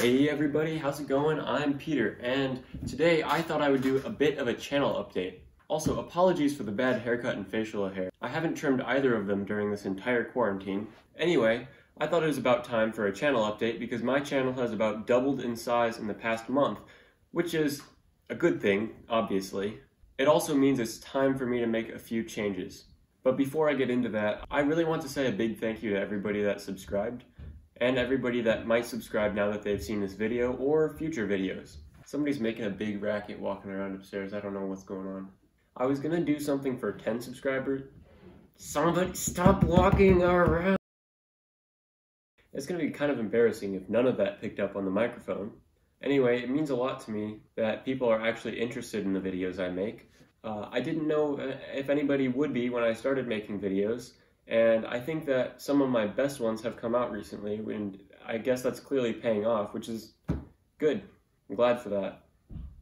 Hey everybody, how's it going? I'm Peter, and today I thought I would do a bit of a channel update. Also, apologies for the bad haircut and facial hair. I haven't trimmed either of them during this entire quarantine. Anyway, I thought it was about time for a channel update because my channel has about doubled in size in the past month, which is a good thing, obviously. It also means it's time for me to make a few changes. But before I get into that, I really want to say a big thank you to everybody that subscribed and everybody that might subscribe now that they've seen this video or future videos. Somebody's making a big racket walking around upstairs. I don't know what's going on. I was gonna do something for 10 subscribers. Somebody stop walking around. It's gonna be kind of embarrassing if none of that picked up on the microphone. Anyway, it means a lot to me that people are actually interested in the videos I make. Uh, I didn't know uh, if anybody would be when I started making videos, and I think that some of my best ones have come out recently, and I guess that's clearly paying off, which is good. I'm glad for that.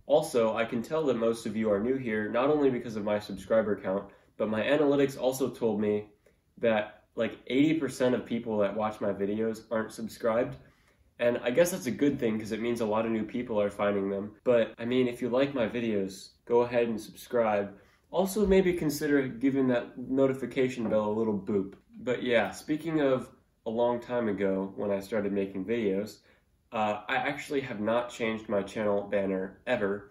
Also, I can tell that most of you are new here, not only because of my subscriber count, but my analytics also told me that like 80% of people that watch my videos aren't subscribed. And I guess that's a good thing because it means a lot of new people are finding them. But I mean, if you like my videos, go ahead and subscribe. Also, maybe consider giving that notification bell a little boop. But yeah, speaking of a long time ago when I started making videos, uh, I actually have not changed my channel banner ever.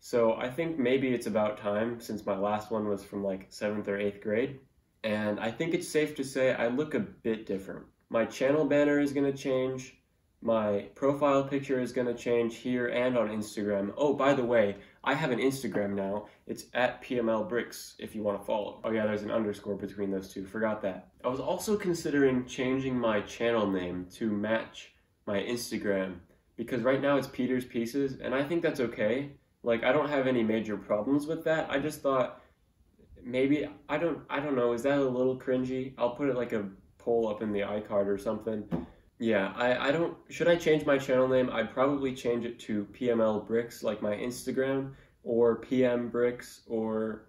So I think maybe it's about time since my last one was from like 7th or 8th grade. And I think it's safe to say I look a bit different. My channel banner is going to change. My profile picture is going to change here and on Instagram. Oh, by the way, I have an Instagram now. It's at PML Bricks if you want to follow. Oh yeah, there's an underscore between those two. Forgot that. I was also considering changing my channel name to match my Instagram because right now it's Peter's Pieces and I think that's okay. Like I don't have any major problems with that. I just thought maybe I don't I don't know, is that a little cringy? I'll put it like a poll up in the iCard or something. Yeah, I, I don't. Should I change my channel name? I'd probably change it to PML Bricks, like my Instagram, or PM Bricks, or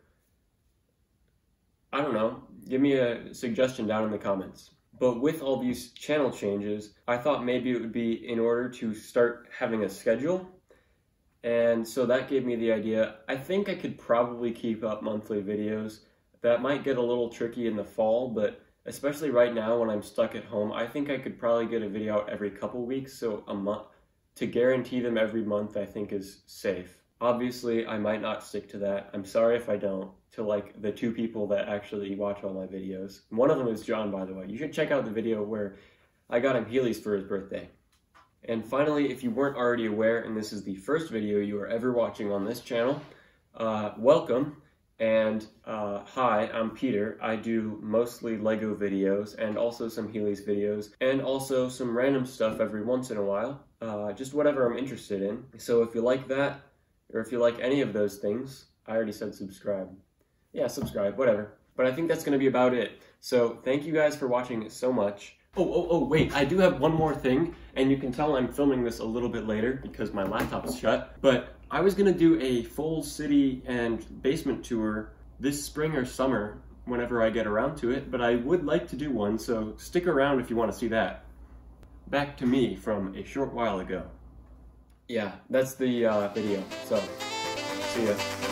I don't know. Give me a suggestion down in the comments. But with all these channel changes, I thought maybe it would be in order to start having a schedule. And so that gave me the idea. I think I could probably keep up monthly videos. That might get a little tricky in the fall, but especially right now when I'm stuck at home, I think I could probably get a video out every couple weeks, so a month to guarantee them every month I think is safe. Obviously, I might not stick to that. I'm sorry if I don't. To like the two people that actually watch all my videos. One of them is John, by the way. You should check out the video where I got him Heelys for his birthday. And finally, if you weren't already aware, and this is the first video you are ever watching on this channel, uh, welcome. And uh, hi, I'm Peter. I do mostly LEGO videos and also some Heelys videos and also some random stuff every once in a while, uh, just whatever I'm interested in. So if you like that, or if you like any of those things, I already said subscribe. Yeah, subscribe, whatever. But I think that's going to be about it. So thank you guys for watching so much. Oh, oh, oh, wait, I do have one more thing, and you can tell I'm filming this a little bit later because my laptop's shut, but I was gonna do a full city and basement tour this spring or summer whenever I get around to it, but I would like to do one, so stick around if you want to see that. Back to me from a short while ago. Yeah, that's the uh, video, so see ya.